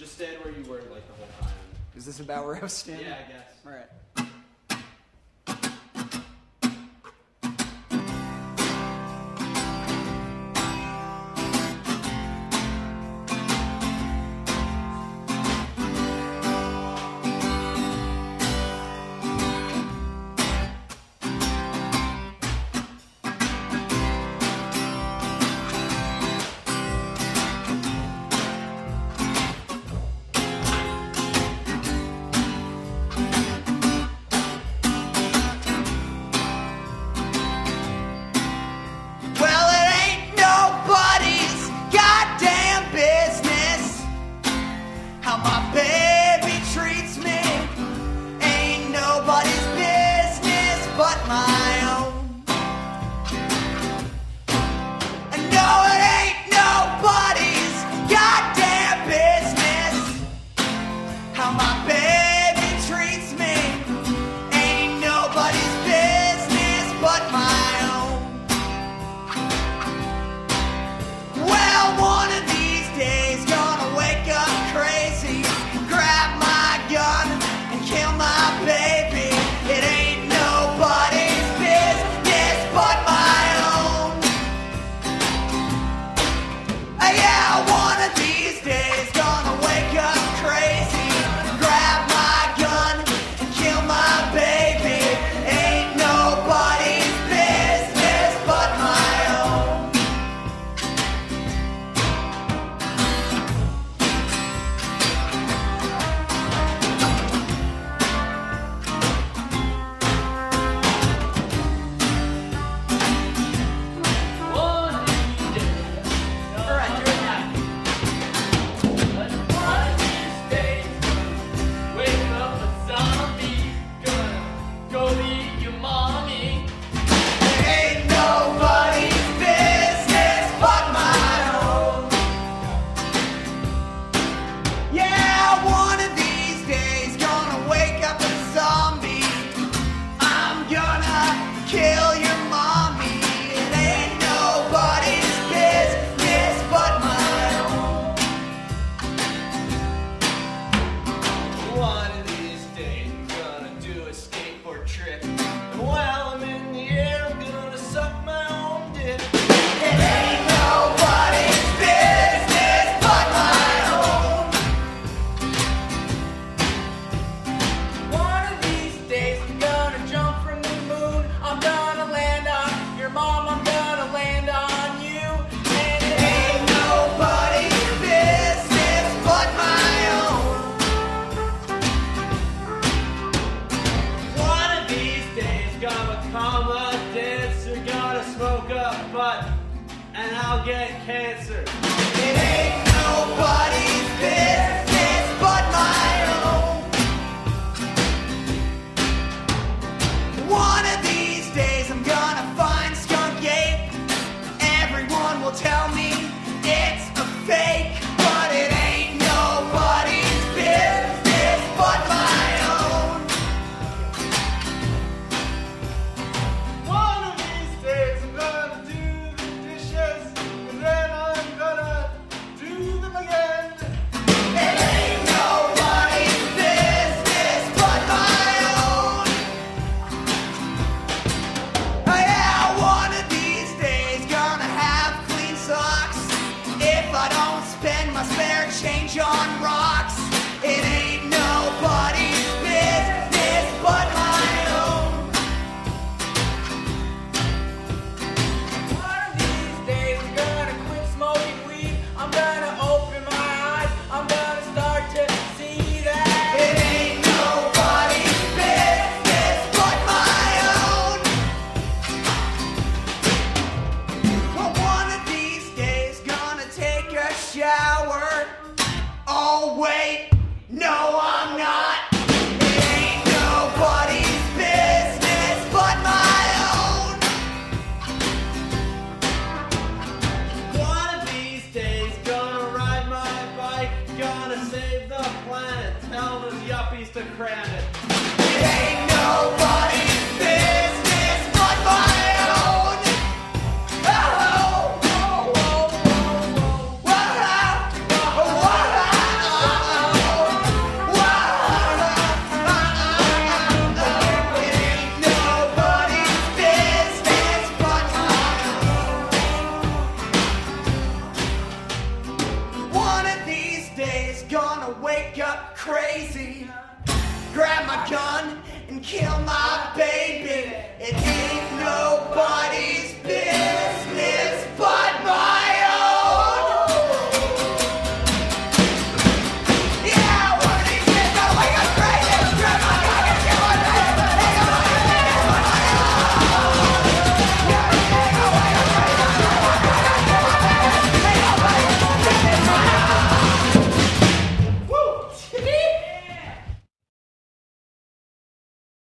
Just stand where you were like the whole time. Is this about where I was standing? Yeah, I guess. All right. Everybody's I'm a comma dancer, gonna smoke a butt, and I'll get cancer. John Rock. wait, no, I'm not. It ain't nobody's business but my own. One of these days, gonna ride my bike, gonna save the planet. Tell those yuppies to cram it. It ain't nobody. Kill